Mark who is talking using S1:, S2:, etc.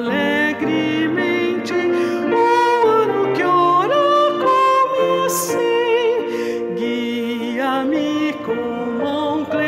S1: alegremente o ano que ora comecei. Guia-me com mão clara.